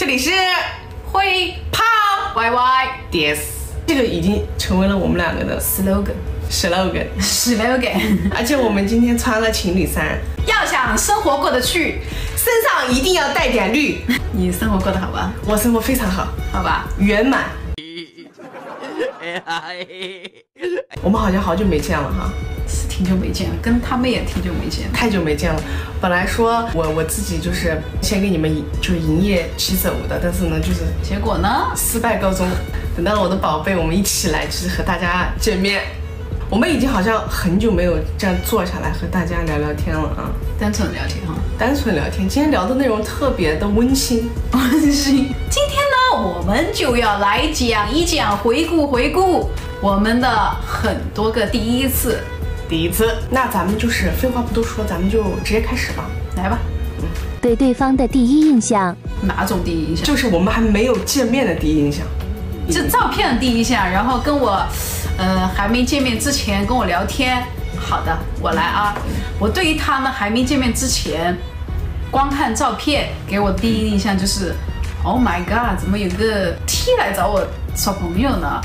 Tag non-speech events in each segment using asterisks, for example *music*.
这里是会胖 Y Y DS，这个已经成为了我们两个的 slogan slogan。slogan，*laughs* 而且我们今天穿了情侣衫，要想生活过得去，身上一定要带点绿。你生活过得好吧？我生活非常好，好吧，圆满。我们好像好久没见了哈，是挺久没见了，跟他们也挺久没见了。太久没见了。本来说我我自己就是先给你们就是营业起走的，但是呢就是结果呢？失败告终。等到了我的宝贝，我们一起来就是和大家见面。我们已经好像很久没有这样坐下来和大家聊聊天了啊，单纯聊天哈，单纯聊天。今天聊的内容特别的温馨，温馨。今天呢，我们就要来讲一讲，回顾回顾我们的很多个第一次。第一次。那咱们就是废话不多说，咱们就直接开始吧。来吧，嗯对对方的第一印象，哪种第一印象？就是我们还没有见面的第一印象。就照片的第一印象，然后跟我，呃，还没见面之前跟我聊天。好的，我来啊。我对于他们还没见面之前，光看照片给我第一印象就是，Oh my god，怎么有个 T 来找我耍朋友呢？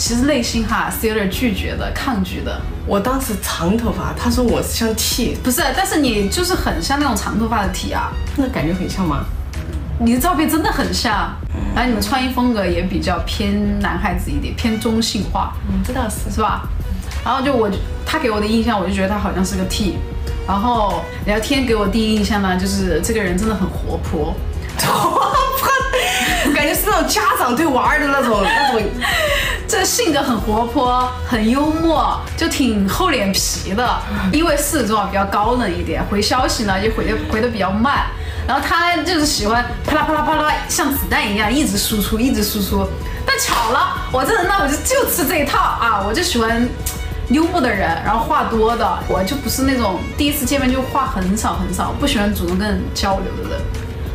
其实内心哈是有点拒绝的、抗拒的。我当时长头发，他说我像 T，不是，但是你就是很像那种长头发的 T 啊，那感觉很像吗？你的照片真的很像，然后你们穿衣风格也比较偏男孩子一点，偏中性化。嗯，这倒是。是吧？然后就我他给我的印象，我就觉得他好像是个 T。然后聊天给我第一印象呢，就是这个人真的很活泼，*laughs* 活泼感觉是那种家长对娃儿的那种那种，这性格很活泼，很幽默，就挺厚脸皮的。因为狮子座比较高冷一点，回消息呢也回的回的比较慢。然后他就是喜欢啪啦啪啦啪啦，像子弹一样一直输出，一直输出。但巧了，我这人呢，我就就吃这一套啊，我就喜欢幽默的人，然后话多的，我就不是那种第一次见面就话很少很少，不喜欢主动跟人交流的人。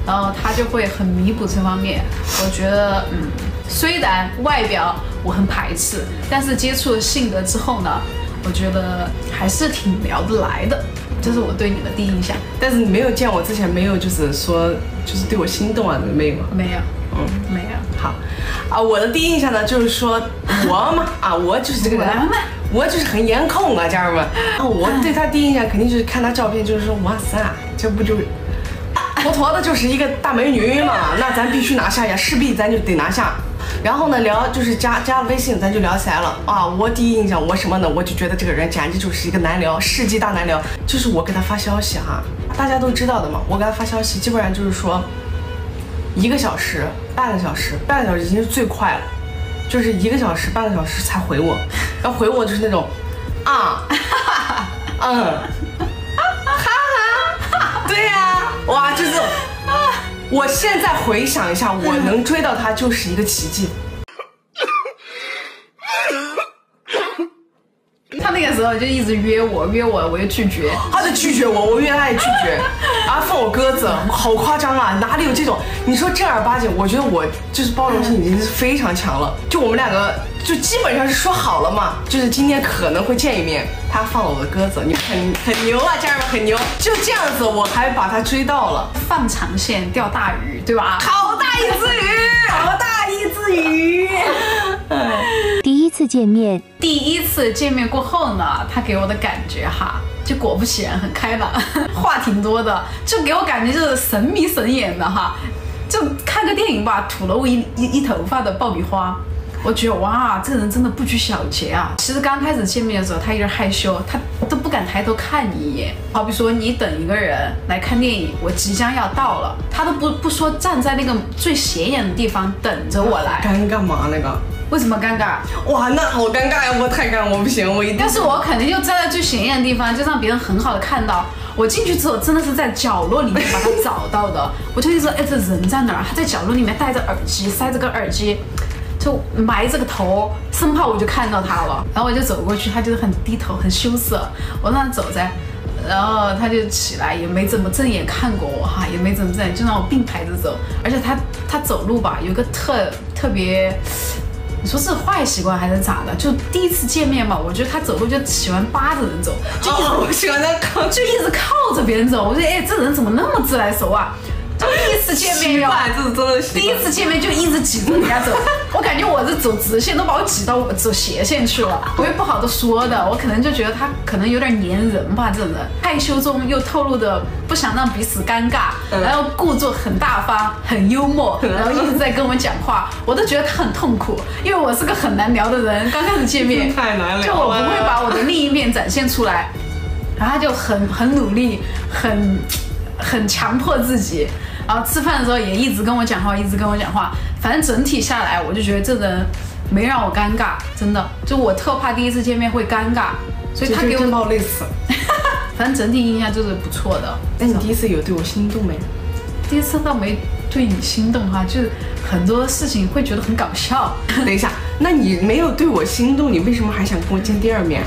然后他就会很弥补这方面。我觉得，嗯，虽然外表我很排斥，但是接触了性格之后呢，我觉得还是挺聊得来的。这是我对你的第一印象。但是你没有见我之前，没有就是说就是对我心动啊，没有吗？没有，嗯，没有。好，啊，我的第一印象呢，就是说我嘛，啊，我就是这个人我，就是很颜控啊，家人们。啊，我对他第一印象肯定就是看他照片，就是说哇塞，这不就妥妥的就是一个大美女嘛，那咱必须拿下呀，势必咱就得拿下。然后呢，聊就是加加了微信，咱就聊起来了啊。我第一印象我什么呢？我就觉得这个人简直就是一个难聊，世纪大难聊。就是我给他发消息哈，大家都知道的嘛，我给他发消息基本上就是说一个小时、半个小时、半个小时已经是最快了，就是一个小时、半个小时才回我，要回我就是那种啊，*laughs* 嗯，哈哈，对呀、哇，就是我现在回想一下，我能追到他就是一个奇迹。他那个时候就一直约我，约我，我就拒绝。他就拒绝我，我约他也拒绝，然后放我鸽子，好夸张啊！哪里有这种？你说正儿八经，我觉得我就是包容性已经是非常强了。就我们两个就基本上是说好了嘛，就是今天可能会见一面。他放了我的鸽子，你很很牛啊，家人们很牛。就这样子，我还把他追到了，放长线钓大鱼，对吧？好大一只鱼，好大一只鱼。*laughs* 第一次见面，第一次见面过后呢，他给我的感觉哈，就果不其然很开朗，*laughs* 话挺多的，就给我感觉就是神迷神眼的哈。就看个电影吧，吐了我一一一头发的爆米花，我觉得哇，这个人真的不拘小节啊。其实刚开始见面的时候，他有点害羞，他都不敢抬头看你一眼。好比说你等一个人来看电影，我即将要到了，他都不不说站在那个最显眼的地方等着我来，尴尬嘛？那个？为什么尴尬？哇，那好尴尬呀！我太尴尬，我不行，我一定。但是我肯定就站在最显眼的地方，就让别人很好的看到。我进去之后，真的是在角落里面把他找到的。我就一直，哎，这人在哪儿？他在角落里面戴着耳机，塞着个耳机，就埋着个头，生怕我就看到他了。然后我就走过去，他就是很低头，很羞涩。我让他走在，然后他就起来，也没怎么正眼看过我哈，也没怎么正眼，就让我并排着走。而且他他走路吧，有个特特别。你说是坏习惯还是咋的？就第一次见面嘛，我觉得他走路就喜欢扒着人走，就一直、哦我喜欢他靠就一直靠着别人走。我说，哎，这人怎么那么自来熟啊？就第一次见面哟，这是真的第一次见面就一直挤着人家走，*laughs* 我感觉我是走直线，都把我挤到走斜线去了。我也不好的说的，我可能就觉得他可能有点粘人吧，这种人。害羞中又透露的不想让彼此尴尬，嗯。然后故作很大方、很幽默，然后一直在跟我讲话，我都觉得他很痛苦，因为我是个很难聊的人，刚开始见面 *laughs* 太难聊了。就我不会把我的另一面展现出来，然后他就很很努力，很很强迫自己，然后吃饭的时候也一直跟我讲话，一直跟我讲话。反正整体下来，我就觉得这人没让我尴尬，真的。就我特怕第一次见面会尴尬，所以他给真把我，我累死了。反正整体印象就是不错的。那你第一次有对我心动没？第一次倒没对你心动哈，就是很多事情会觉得很搞笑。*laughs* 等一下，那你没有对我心动，你为什么还想跟我见第二面？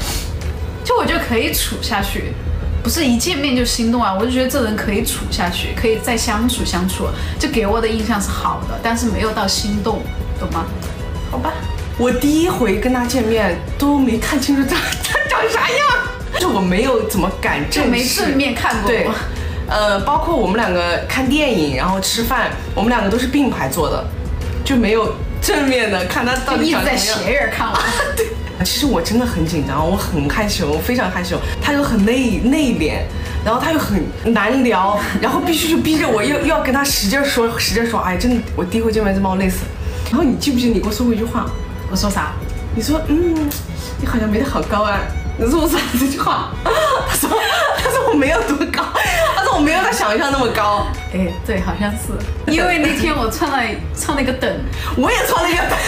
就我觉得可以处下去，不是一见面就心动啊，我就觉得这人可以处下去，可以再相处相处，就给我的印象是好的，但是没有到心动，懂吗？好吧，我第一回跟他见面都没看清楚他他长啥样，就我没有怎么敢正没正面看过对。呃，包括我们两个看电影，然后吃饭，我们两个都是并排坐的，就没有正面的看他到底长什么样。斜眼看我。*laughs* 其实我真的很紧张，我很害羞，我非常害羞。他又很内内敛，然后他又很难聊，然后必须就逼着我又又要跟他使劲说，使劲说，哎，真的，我第一回见面就把我累死。然后你记不记得你给我说过一句话？我说啥？你说，嗯，你好像没得好高啊。你说我说这句话，他说，他说我没有多高，他说我没有他想象那么高。哎，对，好像是，*laughs* 因为那天我穿了穿了一个等，我也穿了一个等，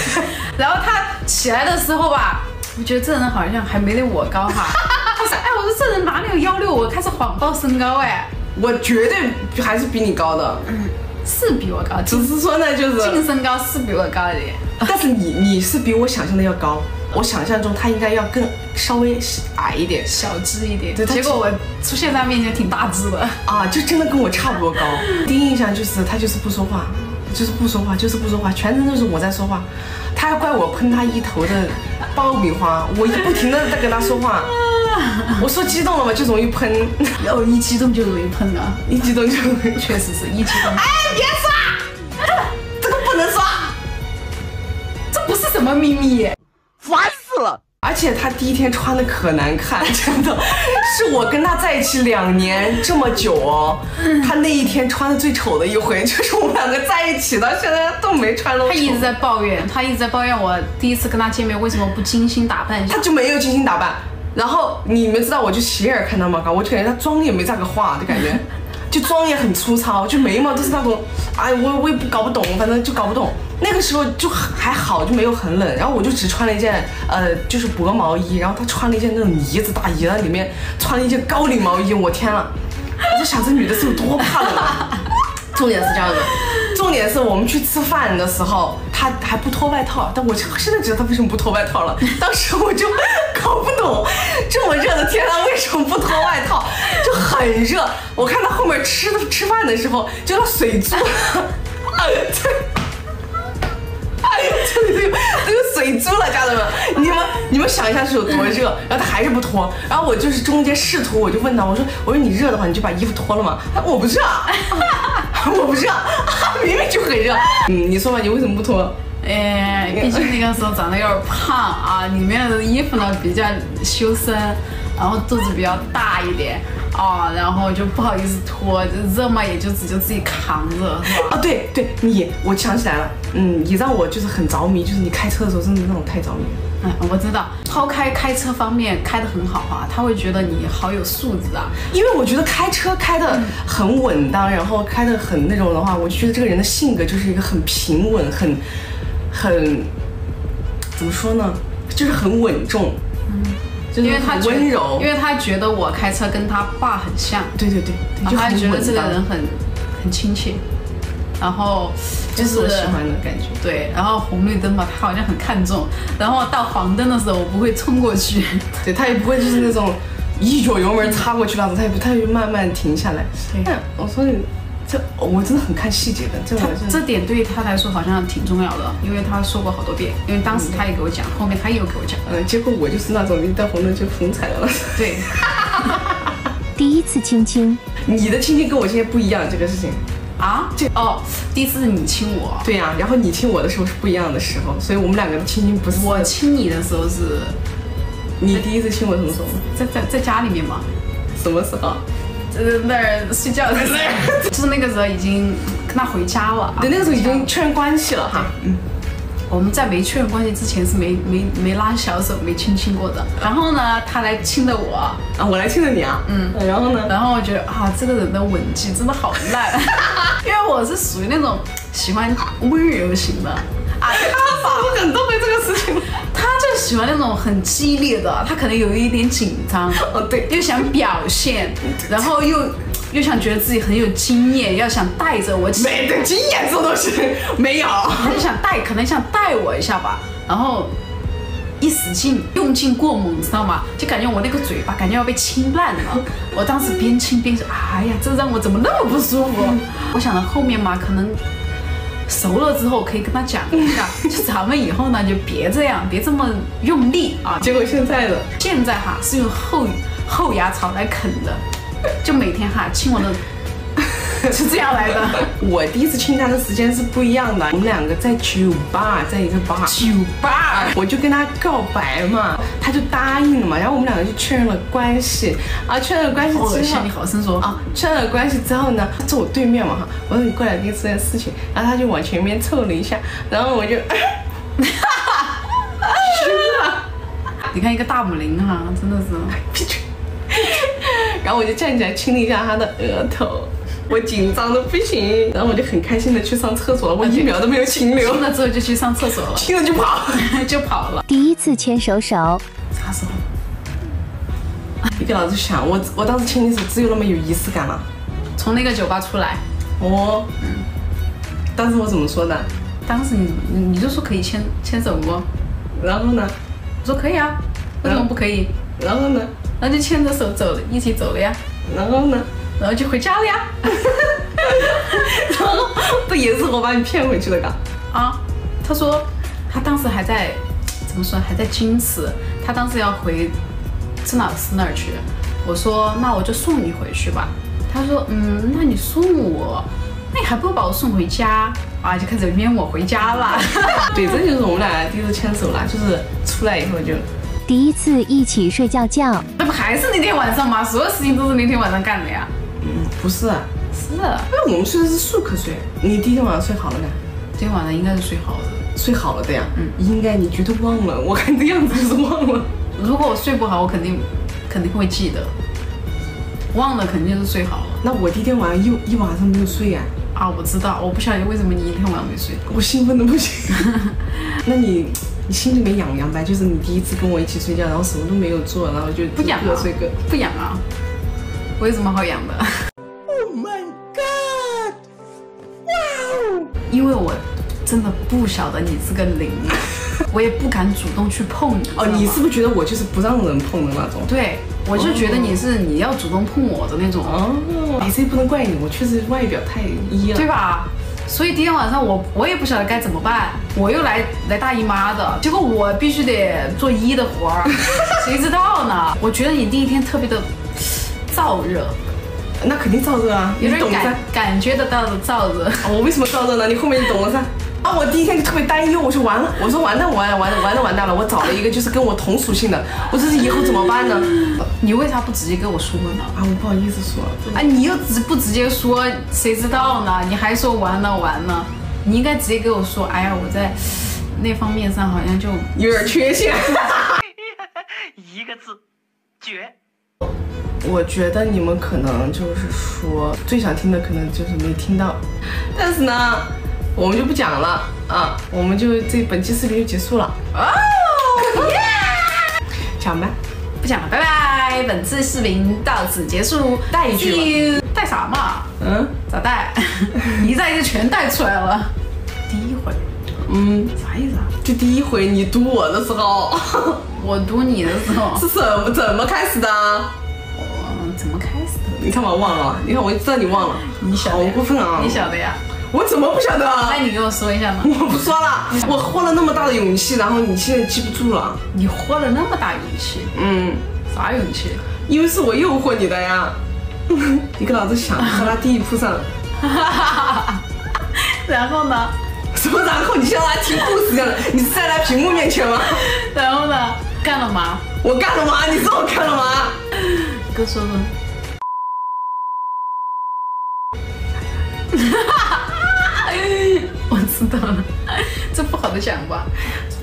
然后他起来的时候吧，我觉得这人好像还没得我高哈。他说，哎，我说这人哪里有幺六？我开始谎报身高哎，我绝对还是比你高的，嗯是比我高，只是说呢，就是净身高是比我高一点。但是你你是比我想象的要高，我想象中他应该要更稍微矮一点小只一点，对他结果我出现在他面前挺大只的。啊，就真的跟我差不多高。第一印象就是他就是不说话，就是不说话，就是不说话，全程都是我在说话。他还怪我喷他一头的爆米花，我一不停的在跟他说话。*laughs* 我说激动了嘛，就容易喷，哦，一激动就容易喷了，一激动就确实是一激动。哎，别刷，*laughs* 这个不能刷。这不是什么秘密，烦！而且他第一天穿的可难看，*laughs* 真的。是我跟他在一起两年这么久哦，他那一天穿的最丑的一回，*laughs* 就是我们两个在一起到现在都没穿露，他一直在抱怨，他一直在抱怨我第一次跟他见面为什么不精心打扮。一下他。就没有精心打扮。然后你们知道，我就斜眼看他嘛，我就感觉他妆也没咋个化，就感觉 *laughs* 就妆也很粗糙，就眉毛都是那种，哎，我我也不搞不懂，反正就搞不懂。那个时候就还好，就没有很冷，然后我就只穿了一件呃就是薄毛衣，然后他穿了一件那种呢子大衣，然后里面穿了一件高领毛衣，我天了，我就想这女的是有多怕冷啊。*laughs* 重点是这样的，重点是我们去吃饭的时候，他还不脱外套，但我就现在知道他为什么不脱外套了。当时我就 *laughs* 搞不懂，这么热的天他为什么不脱外套？就很热。我看他后面吃的吃饭的时候，*laughs* *laughs* 就那水珠，哎呀，这。哎呀，这里都有水珠了，家人们，你们你们想一下是有多热？然后他还是不脱，然后我就是中间试图，我就问他，我说我说你热的话，你就把衣服脱了嘛。他我不热，我不热，明明就很热。嗯，你说吧，你为什么不脱？哎，毕竟那个时候长得有点胖啊，里面的衣服呢比较修身，然后肚子比较大一点啊，然后就不好意思脱，就热嘛也就只就自己扛着，是吧？啊，对对，你，我想起来了，嗯，你让我就是很着迷，就是你开车的时候真的让我太着迷了。嗯，我知道，抛开开车方面开得很好啊，他会觉得你好有素质啊。因为我觉得开车开的很稳当，然后开的很那种的话，我就觉得这个人的性格就是一个很平稳、很很怎么说呢，就是很稳重，嗯，就是很因为他温柔，因为他觉得我开车跟他爸很像，对对对，他就觉得这个人很很亲切，然后就是我喜欢的感觉。对，然后红绿灯嘛，他好像很看重，然后到黄灯的时候，我不会冲过去。*laughs* 对他也不会就是那种一脚油门插过去那种，他也不，他就慢慢停下来。对但我说你这，我真的很看细节的，这这点对他来说好像挺重要的，因为他说过好多遍，因为当时他也给我讲，后面他也有给我讲。嗯，结果我就是那种一到红灯就红踩了。对，*laughs* *laughs* 第一次亲亲，你的亲亲跟我今天不一样，这个事情，啊？这哦，第一次是你亲我，对呀、然后你亲我的时候是不一样的时候，所以我们两个的亲亲不是我亲你的时候是你第一次亲我什么时候？在在在家里面吗，什么时候？呃那儿睡觉的时候，*laughs* 就是那个时候已经跟他回家了。对，那个时候已经确认关系了哈。嗯，我们在没确认关系之前是没没没拉小手、没亲亲过的。然后呢，他来亲的我，啊，我来亲的你啊。嗯，然后呢？然后我觉得啊，这个人的吻技真的好烂，*laughs* 因为我是属于那种喜欢温柔型的。啊，他吧，我很都会这个事情。他就喜欢那种很激烈的，他可能有一点紧张，哦，对，又想表现，*laughs* 然后又又想觉得自己很有经验，要想带着我起，没的经验这种东西没有。他就想带，可能想带我一下吧，然后一使劲用劲过猛，知道吗？就感觉我那个嘴巴感觉要被亲烂了。我当时边亲边说，哎呀，这让我怎么那么不舒服？我想到后面嘛，可能。熟了之后可以跟他讲一下，*laughs* 就咱们以后呢就别这样，别这么用力啊。结果现在的现在哈是用后后牙槽来啃的，就每天哈亲我的，*laughs* 是这样来的。我第一次亲他的时间是不一样的，我们两个在酒吧，在一个吧，酒吧，我就跟他告白嘛，他就答应了嘛，然后我们两个就确认了关系。啊，确认了关系之后，你好生说啊，确认了关系之后呢，他坐我对面嘛哈，我说你过来跟你说件事情，然后他就往前面凑了一下，然后我就，*laughs* 你看一个大母零哈，真的是，*laughs* 然后我就站起来亲了一下他的额头。我紧张的不行，然后我就很开心的去上厕所了，我一秒都没有停留亲，了之后就去上厕所了，亲了就跑。*laughs* 就跑了。第一次牵手手，啥时候？你给老子想，我我当时牵你手只有那么有仪式感了。从那个酒吧出来，哦，嗯，当时我怎么说的？当时你你你就说可以牵牵手不？然后呢？我说可以啊，为什么不可以？然后呢？然后就牵着手走了，一起走了呀，然后呢？然后就回家了呀。*laughs* 然后不也是我把你骗回去的嘎？啊，他说他当时还在怎么说，还在矜持，他当时要回郑老师那儿去。我说那我就送你回去吧。他说嗯，那你送我，那你还不如把我送回家啊？就开始撵我回家了。*laughs* 对，这就是我们俩第一次牵手了，就是出来以后就第一次一起睡觉觉，那不还是那天晚上吗？所有事情都是那天晚上干的呀。嗯，不是，因是，为我们睡的是速可睡，你第一天晚上睡好了没？今天晚上应该是睡好的。睡好了的呀，嗯，应该你绝对忘了，我看你的样子就是忘了。如果我睡不好，我肯定肯定会记得。忘了肯定是睡好了那我第一天晚上又一晚上没有睡呀、啊！我知道，我不晓得为什么你一天晚上没睡。我兴奋的不行。*laughs* 那你你心里面痒痒呗？就是你第一次跟我一起睡觉，然后什么都没有做，然后就不痒啊各睡各。不痒啊？我有什么好痒的？真的不晓得你是个零，*laughs* 我也不敢主动去碰你。哦，你是不是觉得我就是不让人碰的那种？对，我就觉得你是你要主动碰我的那种，哦，哎，这不能怪你，我确实外表太一了。对吧？所以第一天晚上我我也不晓得该怎么办，我又来来大姨妈的，结果我必须得做一的活儿，*laughs* 谁知道呢？我觉得你第一天特别的燥热，那肯定燥热啊，有点感。感觉得到的燥热。啊我为什么燥热呢？你后面你懂了噻。啊，我第一天就特别担忧，我说完了，我说完蛋完了完了完了完蛋了，我找了一个就是跟我同属性的，我这是以后怎么办呢？你为啥不直接跟我说呢？啊，我不好意思说，啊，你又直不直接说，谁知道呢？你还说完了完了，你应该直接跟我说，哎呀，我在那方面上好像就有点缺陷。*laughs* 一个字，绝。我觉得你们可能就是说最想听的可能就是没听到，但是呢，我们就不讲了啊，我们就这本期视频就结束了。哦，耶讲吧，不讲了，拜拜。本次视频到此结束，带一句带啥嘛？嗯咋带？*laughs* 一带就全带出来了。第一回嗯，啥意思啊？就第一回你堵我的时候 *laughs* 我读你的时候，*laughs* 是怎么怎么开始的？我怎么开始的？你看我忘了，你看我就知道你忘了，你好过分啊！你晓得呀？我怎么不晓得啊那？你给我说一下嘛。我不说了，我花了那么大的勇气，然后你现在记不住了。你花了那么大勇气，嗯，啥勇气？因为是我诱惑你的呀。*laughs* 你给老子想，和他第一铺上，*laughs* 然后呢？什么然后你像来听故事一样的，你是站在屏幕面前吗？然后呢？干了吗？我干了吗？你说我干了吗？哥说说。我知道了，*laughs* 这不好的讲吧？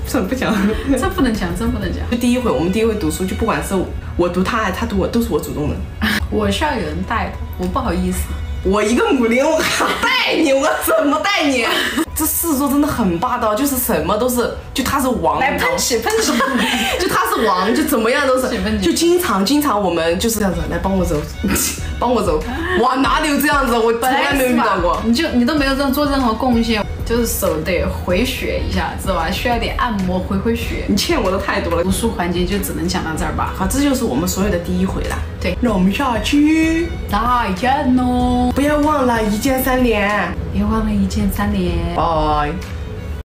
这，不讲。*laughs* 这不能讲，这不能讲。就第一回，我们第一回读书，就不管是我读他还是他读我，都是我主动的。*laughs* 我需要有人带的，我不好意思。我一个母零，我还带你，我怎么带你？这狮子座真的很霸道，就是什么都是，就他是王，来喷起喷起，就他是王，就怎么样都是就经常经常我们就是这样子，来帮我走，帮我走。哇，哪里有这样子？我从来没有遇到过。你就你都没有做做任何贡献，就是手得回血一下，知道吧？需要点按摩回回血。你欠我的太多了读。书环节就只能讲到这儿吧。好，这就是我们所有的第一回了。对那我们下期再见喽！不要忘了一键三连，别忘了一键三连。拜。